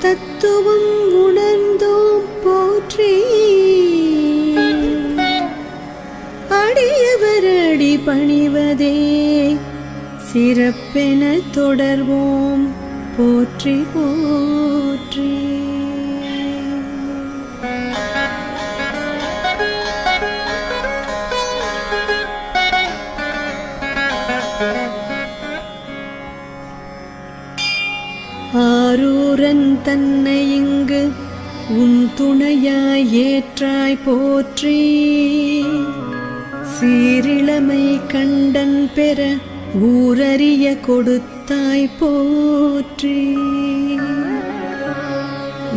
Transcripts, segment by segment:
தத்துவம் உணர்ந்தோம் போற்றி. அடியவர் அடி பணிவதே. சிறப்பென தொடர்வோம் போற்றி போற்றி. தன்னை இங்கு உன் துணையாய் ஏற்றாய் போற்றி. சீரிளமை கண்டன் பெற ஊரறிய கொடுத்தாய் போற்றி.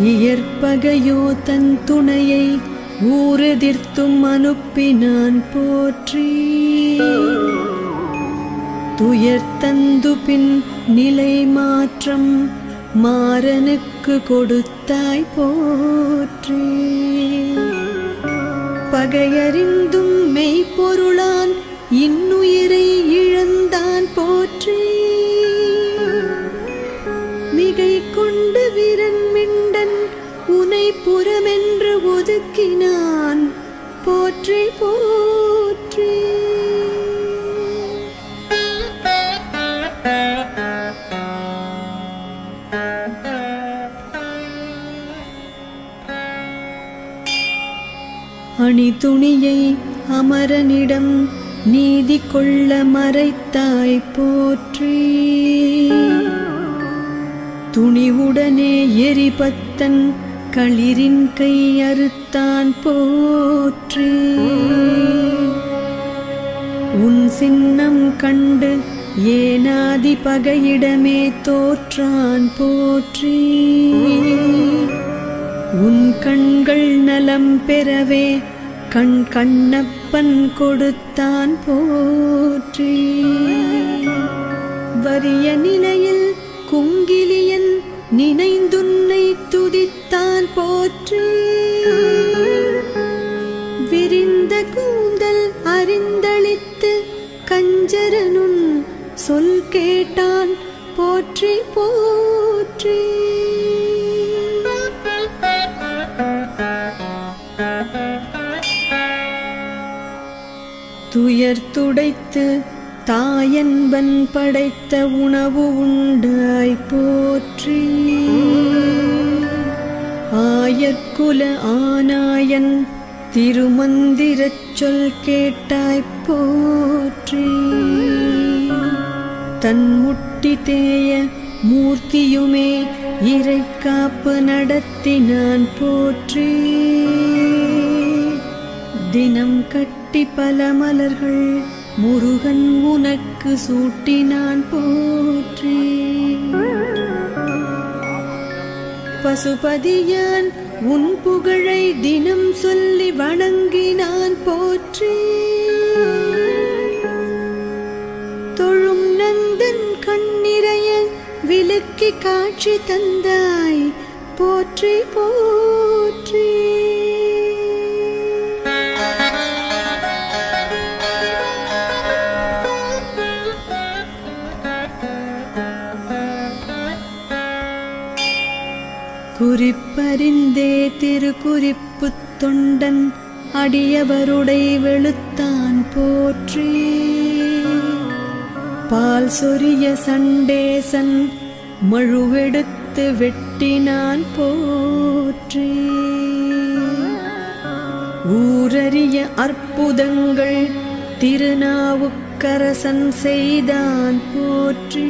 இயற்பகையோ தன் துணையை ஊரெதிர்த்தும் அனுப்பினான் போற்றி. துயர்த்தந்து பின் நிலை மாற்றம் மாறனுக்கு கொடுத்தாய் போற்றி. பகையறிந்தும் மெய்ப்போ அணி துணியை அமரனிடம் நீதி கொள்ள மறைத்தாய் போற்றி. துணிவுடனே எரிபத்தன் களிரின் கை அறுத்தான் போற்றி. உன் சின்னம் கண்டு ஏனாதி பகையிடமே தோற்றான் போற்றி. உன் கண்கள் நலம் பெறவே கண் கண்ணப்பன் கொடுத்தான் போற்றி. வறிய நிலையில் குங்கிலியன் நினைந்துன்னை துதித்தான் போற்றி. விரிந்த கூந்தல் அறிந்தளித்து கஞ்சரனுன் சொல் கேட்டான் போற்றி போற்றி. துயர் துடைத்து தாயன்பன் படைத்த உணவு உண்டாய் போற்றி. ஆயர்குல ஆனாயன் திருமந்திரச் சொல் கேட்டாய் போற்றி. தன் முட்டி தேய மூர்த்தியுமே இறை காப்பு நடத்தினான் போற்றி. தினம் கட்ட பல மலர்கள் முருகன் உனக்கு சூட்டினான் போற்றி. பசுபதியான் உன் புகழை தினம் சொல்லி வணங்கினான் போற்றி. தொழும் நந்தன் கண்ணிறைய விலக்கி காட்சி தந்தாய் போற்றி போற்றி. குறிப்பறிந்தே திருக்குறிப்பு தொண்டன் அடியவருடை வெளுத்தான் போற்றி. பால் சொரிய சண்டேசன் மழுவெடுத்து வெட்டினான் போற்றி. ஊரறிய அற்புதங்கள் திருநாவுக்கரசன் செய்தான் போற்றி.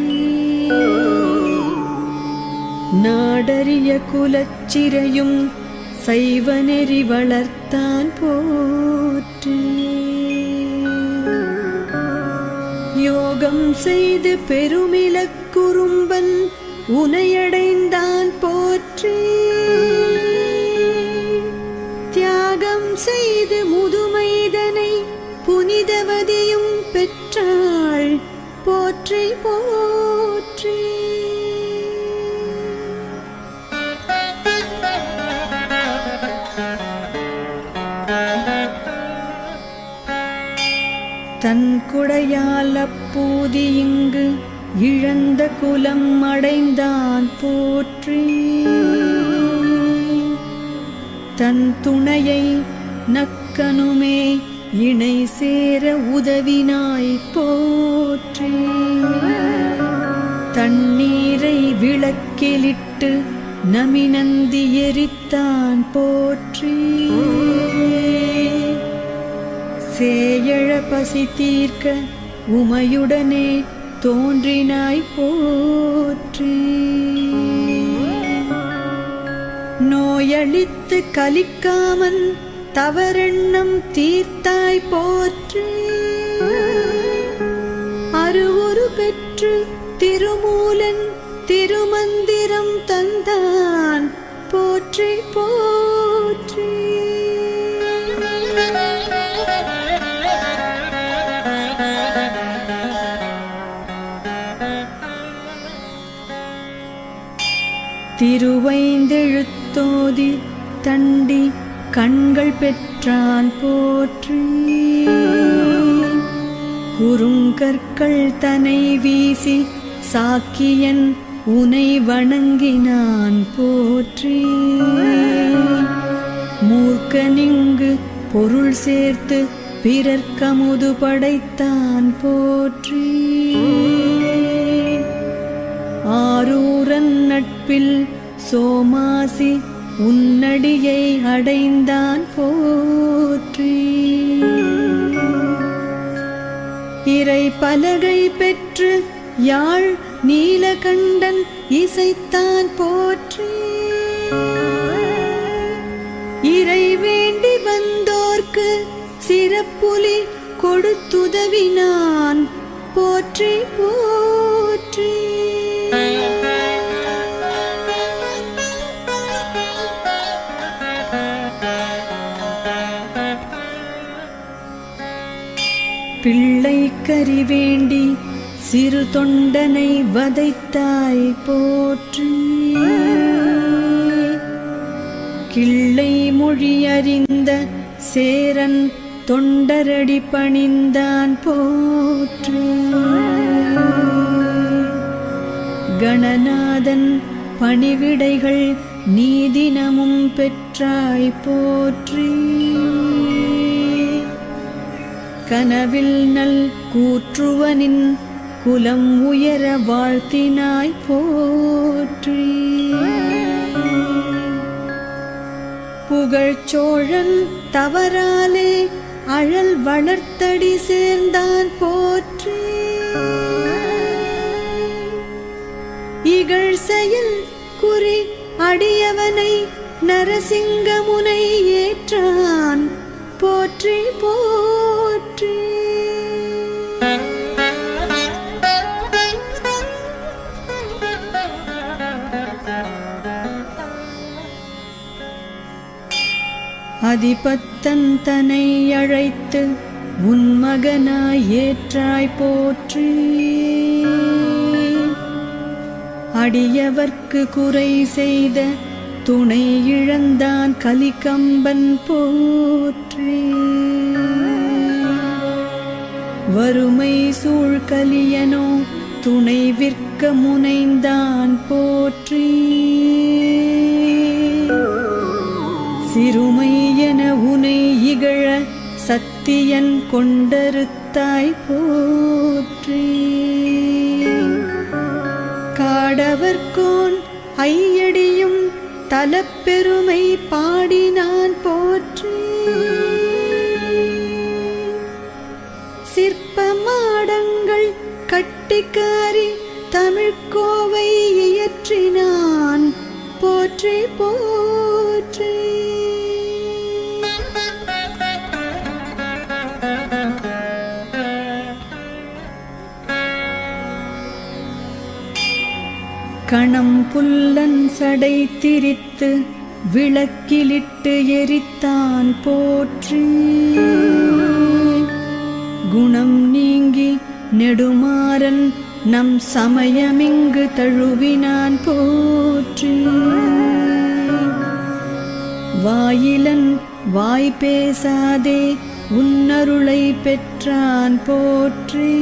நாடறிய குலச்சிறையும் சைவநெறி வளர்த்தான் போற்றி. யோகம் செய்து பெருமிலக்குறும்பன் உனையடைந்தான் போற்றி. தியாகம் செய்து முதுமைதனை புனிதவதியும் பெற்றாள் போற்றி போற்றி குடையால் அப்பூதி இங்கு இழந்த குலம் அடைந்தான் போற்றி. தன் துணையை நக்கனுமே இணை சேர உதவினாய் போற்றி. தண்ணீரை விளக்கிலிட்டு நமினந்தி எரித்தான் போற்றி. சேயழ பசி தீர்க்க உமையுடனே தோன்றினாய் போற்றி. நோயழித்து கலிக்காமன் தவறெண்ணம் தீர்த்தாய் போற்றி. அருவுரு பெற்று திருமூலன் திருமந்திரம் தந்தான். போற்றி போ திருவைந்தெழுத்தோதி தண்டி கண்கள் பெற்றான் போற்றி. குறுங்கற்கள் தனை வீசி சாக்கியன் உனை வணங்கினான் போற்றி. மூர்க்கனிங்கு பொருள் சேர்த்து பிறர்க்கமுது படைத்தான் போற்றி. ஆரூரன் நட்பில் சோமாசி உன்னடியை அடைந்தான் போற்றி. இறை பலகை பெற்று யாழ் நீலகண்டன் இசைத்தான் போற்றி. இறை வேண்டி வந்தோர்க்கு சிறப்புலி கொடுத்துதவினான் போற்றி போற்றி. பிள்ளை கறி வேண்டி சிறு தொண்டனை வதைத்தாய் போற்றி. கிள்ளை மொழி அறிந்த சேரன் தொண்டரடி பணிந்தான் போற்று. கணநாதன் பணிவிடைகள் நீதினமும் பெற்றாய் போற்றி. கனவில் நல் கூற்றுவனின் குலம் உயர வாழ்த்தினாய் போற்றி. புகழ்ச்சோழன் தவறாலே அழல் வளர்த்தடி சேர்ந்தான் போற்றி. இகழ் செயல் குறி அடியவனை நரசிங்கமுனை ஏற்றான். போற்றி போ அதிபத்தன் தனை அழைத்து உன் மகனாய் ஏற்றாய் போற்றி. அடியவர்க்கு குறை செய்த துணை இழந்தான் கலிகம்பன் போற்றி. வறுமை சூழ்கலியனோ துணை விற்க முனைந்தான் போற்றி. சிறுமை என உனை இகழ சத்தியன் கொண்டருத்தாய் போற்றி. காடவர்கோன் ஐயடியும் தலப்பெருமை பாடினான் போற்றி. சிற்பமாடங்கள் கட்டிக்காரி தமிழ்கோவை இயற்றினான். போற்றி போ கணம் புல்லன் சடை திரித்து விளக்கிலிட்டு எரித்தான் போற்றி. குணம் நீங்கி நெடுமாறன் நம் சமயமிங்கு தழுவினான் போற்றி. வாயிலன் வாய் பேசாதே உன்னருளை பெற்றான் போற்றி.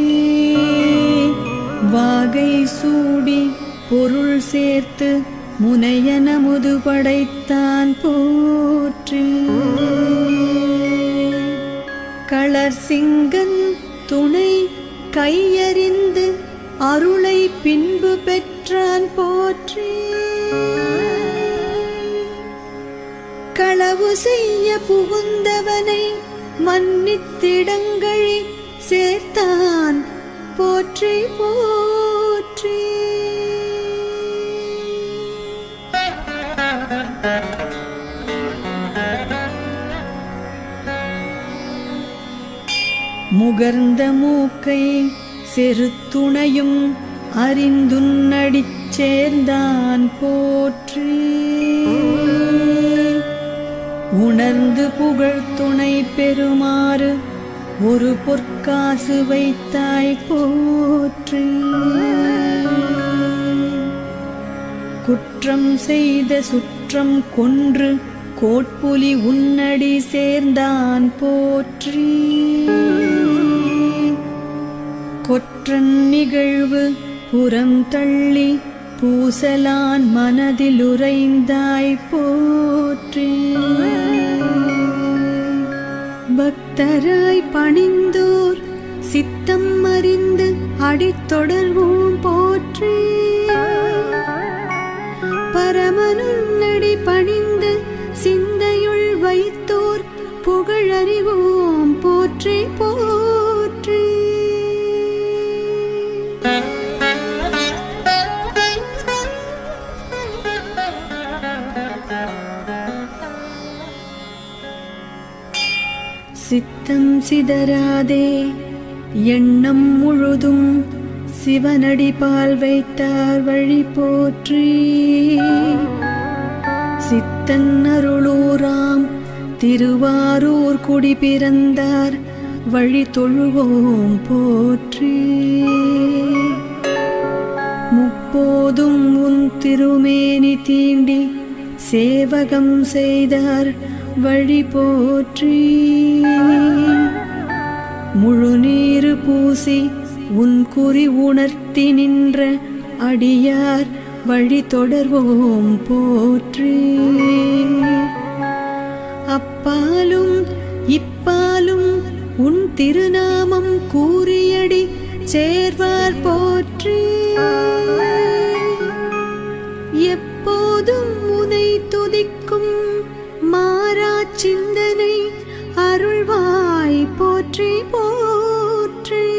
வாகை சூடி பொருள் சேர்த்து முனையன முது படைத்தான் போற்று. களர் சிங்கன் துணை கையறிந்து அருளை பின்பு பெற்றான் போற்றி. களவு செய்ய புகுந்தவனை மன்னித்திடங்கழி சேர்த்தான். போற்றி போற்றி. முகர்ந்த மூக்கை செருத்துணையும் அறிந்துன்னடிச் சேர்ந்தான் போற்றி. உணர்ந்து புகழ் துணை பெறுமாறு ஒரு பொற்காசு வைத்தாய் போற்றி. குற்றம் செய்த சுற்றம் கொன்று கோட்புலி உன்னடி சேர்ந்தான் போற்றி. கொற்றன் நிகழ்வு புறம் தள்ளி பூசலான் மனதில் உறைந்தாய் போற்றி. பக்தராய் பணிந்தோர் சித்தம் அறிந்து அடித்தொடர்வோம் போற்றே. பரமனுன்னடி பணிந்து சிந்தையுள் வைத்தோர் புகழறிவோம் போற்றே போ சித்தம் சிதறாதே. எண்ணம் முழுதும் சிவனடி பால் வைத்தார் வழி போற்றி. சித்தன் அருளூராம் திருவாரூர் குடி பிறந்தார் வழி தொழுவோம் போற்றி. முப்போதும் உன் திருமேனி தீண்டி சேவகம் செய்தார் வழி போற்றி. முழுநீரு பூசி உன் குறி உணர்த்தி நின்ற அடியார் வழி தொடர்வோம் போற்றி. அப்பாலும் இப்பாலும் உன் திருநாமம் கூறியடி சேர்வார் போற்றி. போற்றி போற்றி.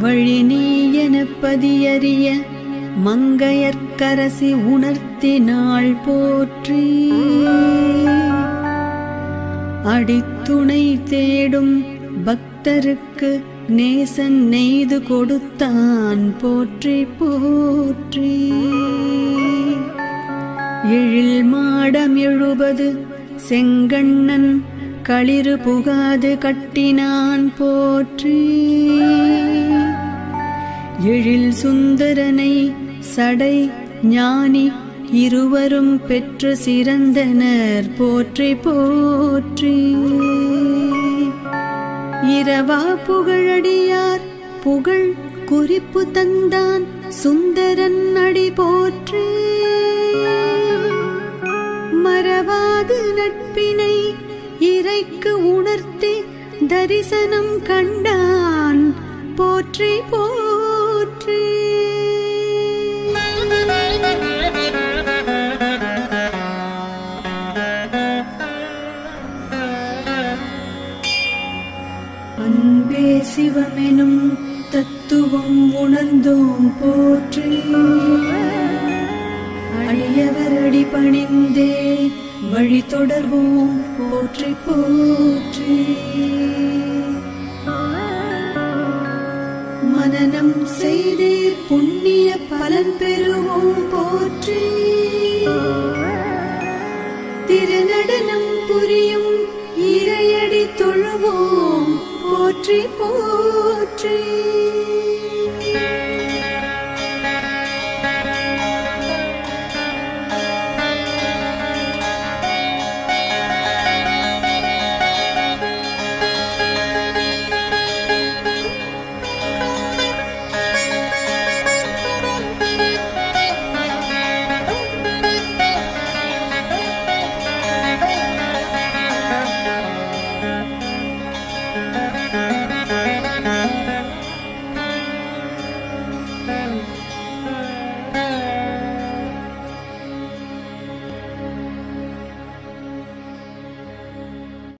வழி நீ எனப் பதியறிய மங்கையர்க்கரசி உணர்த்தினாள் போற்றி. அடித்துணை தேடும் பக்தருக்கு நேசன் நெய்து கொடுத்தான் போற்றி போற்றி. எழில் மாடம் எழுபது செங்கண்ணன் களிறு புகாது கட்டினான் போற்றி. எழில் சுந்தரனை சடை ஞானி இருவரும் பெற்று சிறந்தனர் போற்றி போற்றி. இரவா புகழடியார் புகழ் குறிப்பு தந்தான் சுந்தரன் அடி போற்றி. மறவாது நட்பினை இறைக்கு உணர்த்தி தரிசனம் கண்டான் போற்றி போற்றி. சிவமெனும் தத்துவம் உணர்ந்தோம் போற்றி. அடியவர் அடி பணிந்தே வழி தொடர்வோம் போற்றி போற்றி. மனநம் செய்தே புண்ணிய பலன் பெறுவோம் போற்றி. திருநடனம் புரியும் இறையடி தொழுவோம் போற்றி போற்றி.